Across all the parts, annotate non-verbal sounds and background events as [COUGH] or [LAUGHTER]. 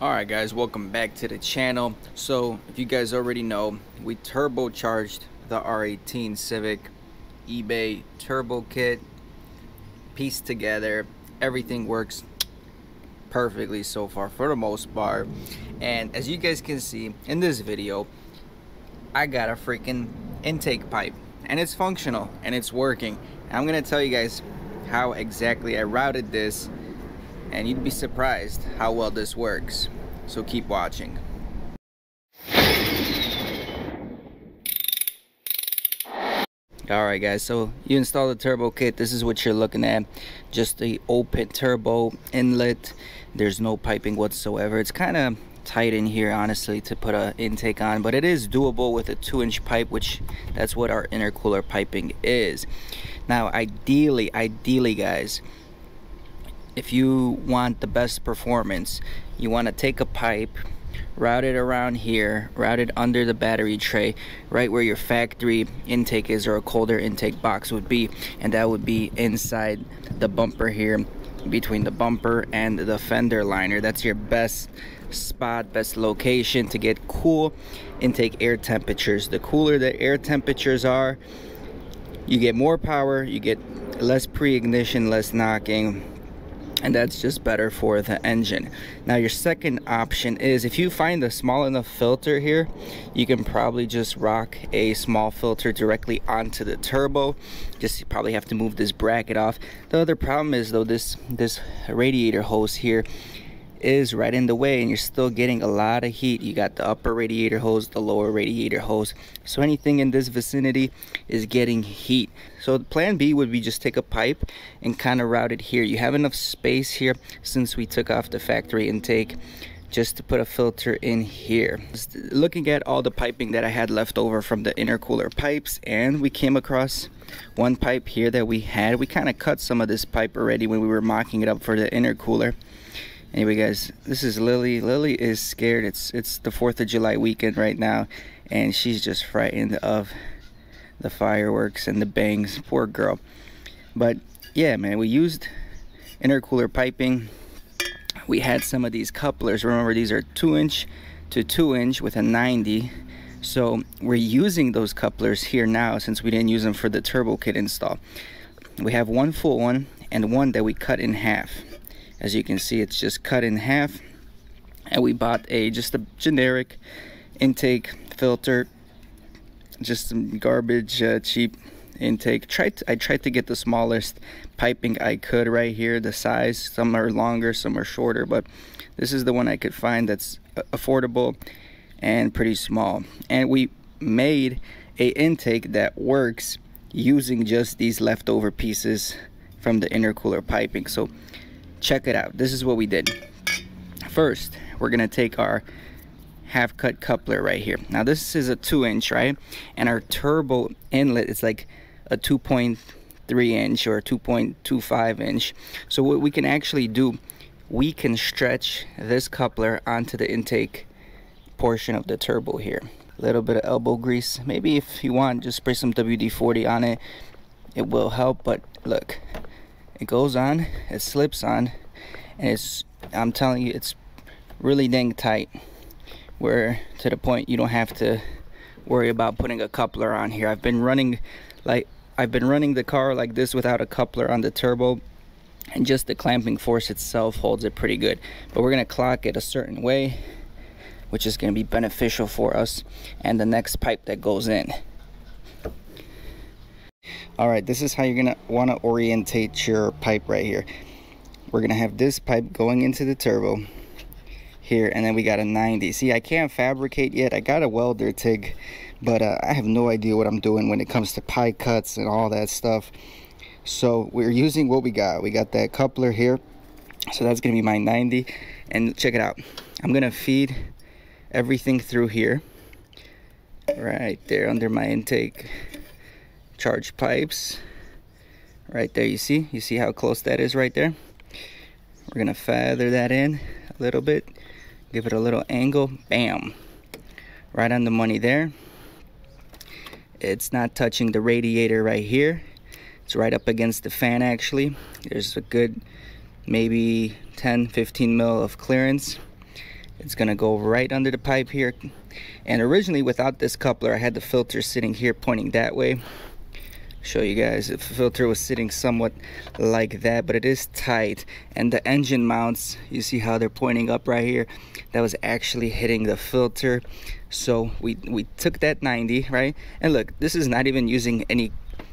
Alright guys, welcome back to the channel. So, if you guys already know, we turbocharged the R18 Civic eBay turbo kit, pieced together. Everything works perfectly so far for the most part. And as you guys can see in this video, I got a freaking intake pipe and it's functional and it's working. I'm gonna tell you guys how exactly I routed this and you'd be surprised how well this works. So keep watching. Alright guys, so you install the turbo kit, this is what you're looking at. Just the open turbo inlet. There's no piping whatsoever. It's kind of tight in here honestly to put a intake on but it is doable with a two inch pipe which that's what our intercooler piping is now ideally ideally guys if you want the best performance you want to take a pipe route it around here route it under the battery tray right where your factory intake is or a colder intake box would be and that would be inside the bumper here between the bumper and the fender liner. That's your best spot best location to get cool intake air temperatures. The cooler the air temperatures are you get more power you get less pre-ignition less knocking and that's just better for the engine. Now your second option is if you find a small enough filter here you can probably just rock a small filter directly onto the turbo. Just probably have to move this bracket off. The other problem is though this this radiator hose here is right in the way and you're still getting a lot of heat. You got the upper radiator hose the lower radiator hose. So anything in this vicinity is getting heat. So plan b would be just take a pipe and kind of route it here. You have enough space here since we took off the factory intake just to put a filter in here. Just looking at all the piping that i had left over from the intercooler pipes and we came across one pipe here that we had. We kind of cut some of this pipe already when we were mocking it up for the intercooler anyway guys this is lily. Lily is scared. It's it's the fourth of july weekend right now and she's just frightened of the fireworks and the bangs. Poor girl. But yeah man we used intercooler piping. We had some of these couplers. Remember these are two inch to two inch with a 90 so we're using those couplers here now since we didn't use them for the turbo kit install. We have one full one and one that we cut in half as you can see it's just cut in half. And we bought a just a generic intake filter. Just some garbage uh, cheap intake. Tried to, I tried to get the smallest piping I could right here. The size some are longer some are shorter but this is the one I could find that's affordable and pretty small. And we made a intake that works using just these leftover pieces from the intercooler piping. So check it out. This is what we did. First we're gonna take our half cut coupler right here. Now this is a two inch right? And our turbo inlet is like a 2.3 inch or 2.25 inch. So what we can actually do we can stretch this coupler onto the intake portion of the turbo here. A little bit of elbow grease. Maybe if you want just spray some WD-40 on it. It will help but look it goes on it slips on and it's I'm telling you it's really dang tight. Where to the point you don't have to worry about putting a coupler on here. I've been running like I've been running the car like this without a coupler on the turbo and just the clamping force itself holds it pretty good. But we're gonna clock it a certain way which is going to be beneficial for us and the next pipe that goes in all right this is how you're gonna want to orientate your pipe right here. We're gonna have this pipe going into the turbo here and then we got a 90 see i can't fabricate yet. I got a welder TIG but uh, i have no idea what i'm doing when it comes to pie cuts and all that stuff. So we're using what we got. We got that coupler here so that's gonna be my 90 and check it out. I'm gonna feed everything through here right there under my intake charge pipes. Right there you see? You see how close that is right there? We're gonna feather that in a little bit. Give it a little angle. Bam. Right on the money there. It's not touching the radiator right here. It's right up against the fan actually. There's a good maybe 10 15 mil of clearance. It's gonna go right under the pipe here. And originally without this coupler I had the filter sitting here pointing that way show you guys. The filter was sitting somewhat like that but it is tight. And the engine mounts you see how they're pointing up right here? That was actually hitting the filter. So we we took that 90 right? And look this is not even using any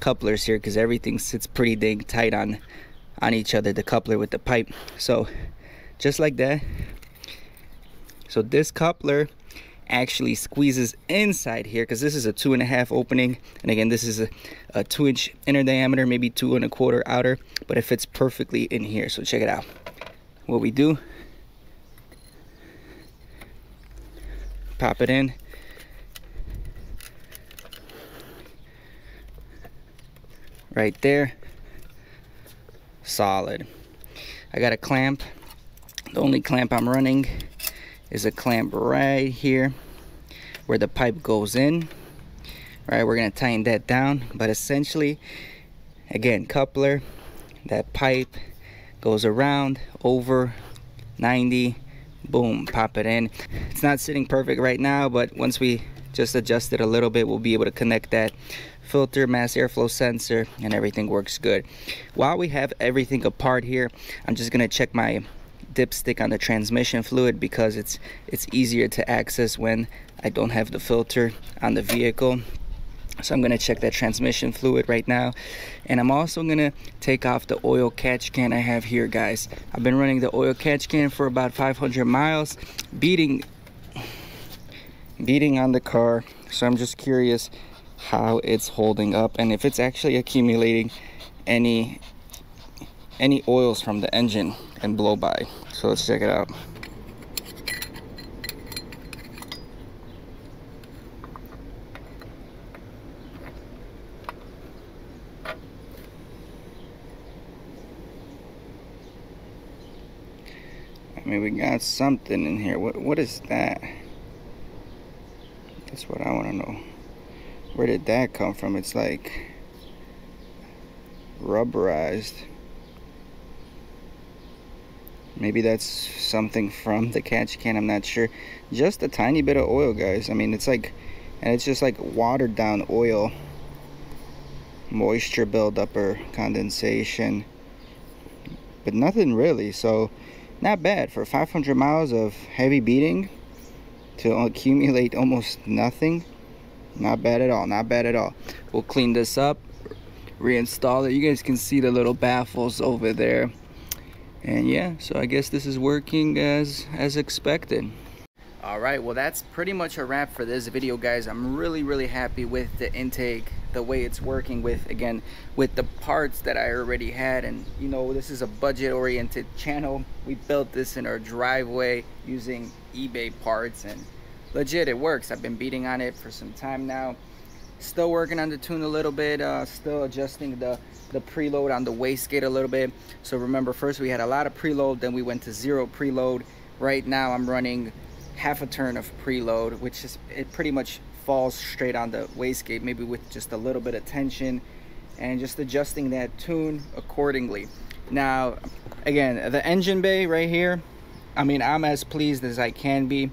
couplers here because everything sits pretty dang tight on on each other the coupler with the pipe. So just like that. So this coupler actually squeezes inside here because this is a two and a half opening. And again this is a, a two inch inner diameter maybe two and a quarter outer but it fits perfectly in here. So check it out. What we do pop it in. Right there solid. I got a clamp the only clamp I'm running is a clamp right here where the pipe goes in. Right we're gonna tighten that down but essentially again coupler that pipe goes around over 90 boom pop it in. It's not sitting perfect right now but once we just adjust it a little bit we'll be able to connect that filter mass airflow sensor and everything works good. While we have everything apart here i'm just gonna check my dipstick on the transmission fluid because it's it's easier to access when I don't have the filter on the vehicle. So I'm gonna check that transmission fluid right now. And I'm also gonna take off the oil catch can I have here guys. I've been running the oil catch can for about 500 miles beating beating on the car. So I'm just curious how it's holding up and if it's actually accumulating any any oils from the engine and blow by so let's check it out. I mean, we got something in here. What What is that? That's what I want to know. Where did that come from? It's like rubberized. Maybe that's something from the catch can, I'm not sure. Just a tiny bit of oil, guys. I mean, it's like, and it's just like watered down oil. Moisture buildup or condensation. But nothing really, so not bad. For 500 miles of heavy beating to accumulate [LAUGHS] almost nothing, not bad at all, not bad at all. We'll clean this up, reinstall it. You guys can see the little baffles over there and yeah so I guess this is working as as expected. All right well that's pretty much a wrap for this video guys. I'm really really happy with the intake the way it's working with again with the parts that I already had. And you know this is a budget oriented [LAUGHS] channel. We built this in our driveway using eBay parts and legit it works. I've been beating on it for some time now still working on the tune a little bit uh, still adjusting the the preload on the wastegate a little bit. So remember first we had a lot of preload then we went to zero preload. Right now I'm running half a turn of preload which is it pretty much falls straight on the wastegate maybe with just a little bit of tension and just adjusting that tune accordingly. Now again the engine bay right here I mean I'm as pleased as I can be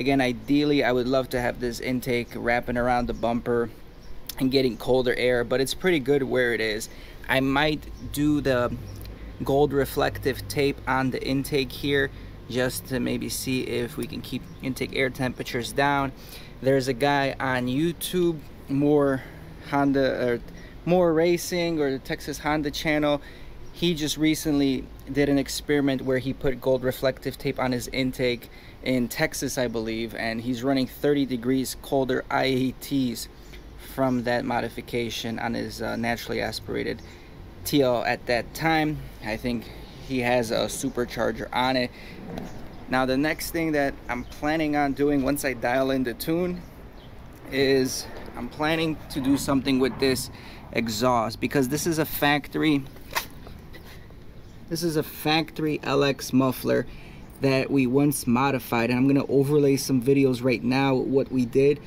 again ideally I would love to have this intake wrapping around the bumper and getting colder air but it's pretty good where it is. I might do the gold reflective tape on the intake here just to maybe see if we can keep intake air temperatures down. There's a guy on YouTube more Honda or more racing or the Texas Honda channel he just recently did an experiment where he put gold reflective tape on his intake in Texas I believe and he's running 30 degrees colder IATs from that modification on his uh, naturally aspirated TL at that time. I think he has a supercharger on it. Now the next thing that I'm planning on doing once I dial in the tune is I'm planning to do something with this exhaust because this is a factory this is a factory LX muffler that we once modified and I'm gonna overlay some videos right now what we did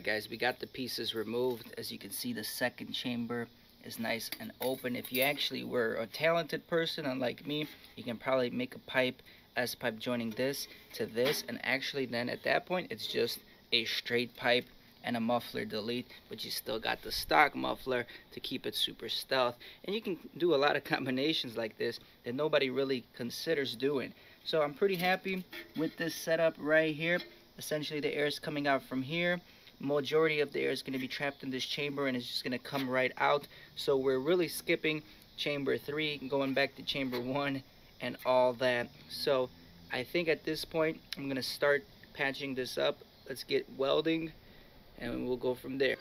Alright guys, we got the pieces removed. As you can see, the second chamber is nice and open. If you actually were a talented person, unlike me, you can probably make a pipe, S-pipe joining this to this, and actually then at that point, it's just a straight pipe and a muffler delete but you still got the stock muffler to keep it super stealth. And you can do a lot of [LAUGHS] combinations like this that nobody really considers doing. So I'm pretty happy with this setup right here. Essentially the air is coming out from here majority of the air is going to be trapped in this chamber and it's just going to come right out. So we're really skipping chamber 3 going back to chamber 1 and all that. So I think at this point I'm going to start patching this up. Let's get welding and we'll go from there.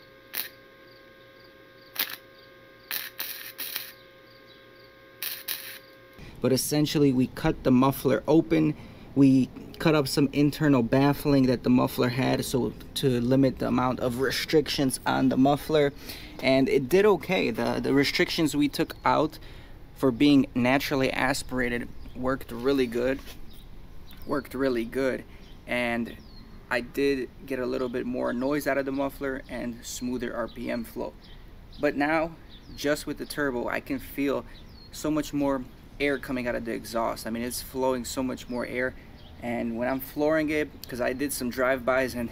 But essentially we cut the muffler open. We cut up some internal baffling that the muffler had so to limit the amount of restrictions on the muffler and it did okay the the restrictions we took out for being naturally aspirated worked really good worked really good and I did get a little bit more noise out of the muffler and smoother RPM flow but now just with the turbo I can feel so much more air coming out of the exhaust. I mean, it's flowing so much more air. And when I'm flooring it, because I did some drive-bys and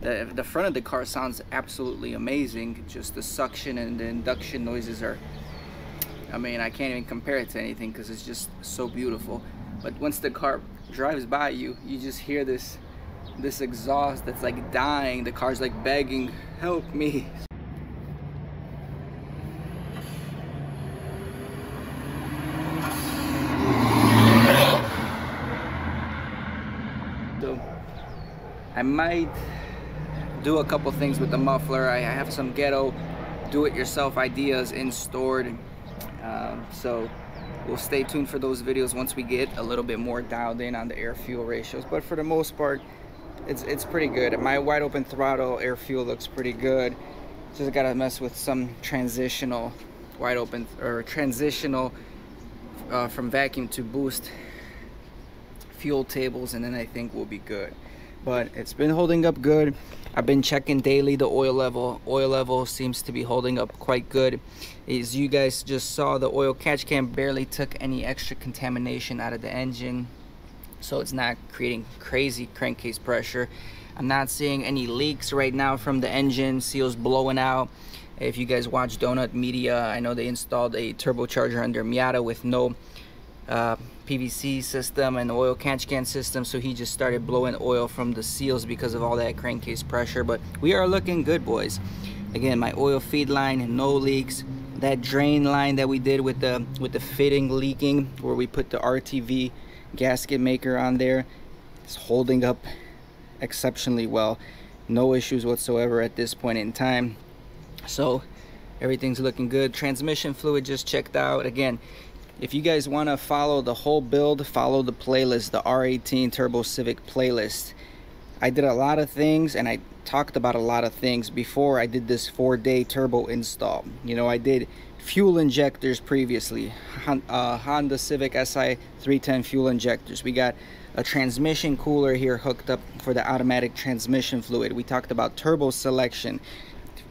the, the front of the car sounds absolutely amazing. Just the suction and the induction noises are, I mean, I can't even compare it to anything because it's just so beautiful. But once the car drives by you, you just hear this this exhaust that's like dying. The car's like begging, help me. I might do a couple things with the muffler. I have some ghetto do-it-yourself ideas in stored. Um, so we'll stay tuned for those videos once we get a little bit more dialed in on the air fuel ratios. But for the most part, it's it's pretty good. My wide open throttle air fuel looks pretty good. Just gotta mess with some transitional wide open or transitional uh, from vacuum to boost fuel tables and then I think we'll be good but it's been holding up good. I've been checking daily the oil level. Oil level seems to be holding up quite good. As you guys just saw the oil catch can barely took any extra contamination out of the engine so it's not creating crazy crankcase pressure. I'm not seeing any leaks right now from the engine seals blowing out. If you guys watch Donut Media I know they installed a turbocharger under Miata with no uh, PVC system and oil catch can system so he just started blowing oil from the seals because of all that crankcase pressure but we are looking good boys. Again my oil feed line no leaks. That drain line that we did with the with the fitting leaking where we put the RTV gasket maker on there is holding up exceptionally well. No issues whatsoever at this point in time. So everything's looking good. Transmission fluid just checked out. Again if you guys want to follow the whole build follow the playlist the r18 turbo civic playlist. I did a lot of things and i talked about a lot of things before i did this four day turbo install. You know i did fuel injectors previously uh, honda civic si 310 fuel injectors. We got a transmission cooler here hooked up for the automatic transmission fluid. We talked about turbo selection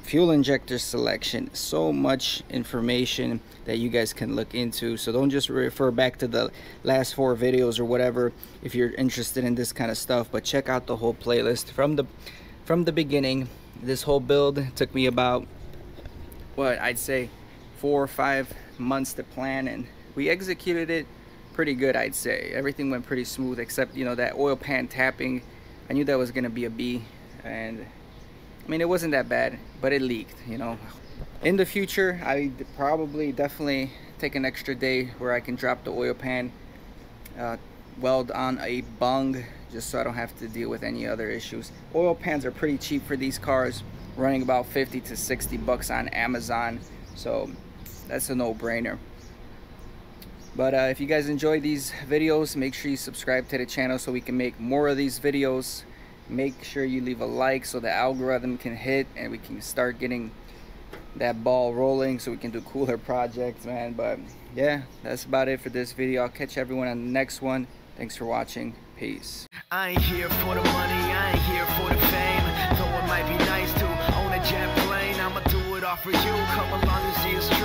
fuel injector selection so much information that you guys can look into. So don't just refer back to the last four videos or whatever if you're interested in this kind of stuff but check out the whole playlist. From the from the beginning this whole build took me about what I'd say four or five months to plan and we executed it pretty good I'd say. Everything went pretty smooth except you know that oil pan tapping. I knew that was gonna be a B and I mean, it wasn't that bad, but it leaked, you know. In the future, I probably definitely take an extra day where I can drop the oil pan, uh, weld on a bung, just so I don't have to deal with any other issues. Oil pans are pretty cheap for these cars, running about 50 to 60 bucks on Amazon, so that's a no-brainer. But uh, if you guys enjoy these videos, make sure you subscribe to the channel so we can make more of these videos make sure you leave a like so the algorithm can hit and we can start getting that ball rolling so we can do cooler [LAUGHS] projects man. But yeah that's about it for this video. I'll catch everyone on the next one. Thanks for watching. Peace. I ain't here for the money i ain't here for the fame. Though it might be nice to own a jet plane i'ma do it all for you. Come along and see us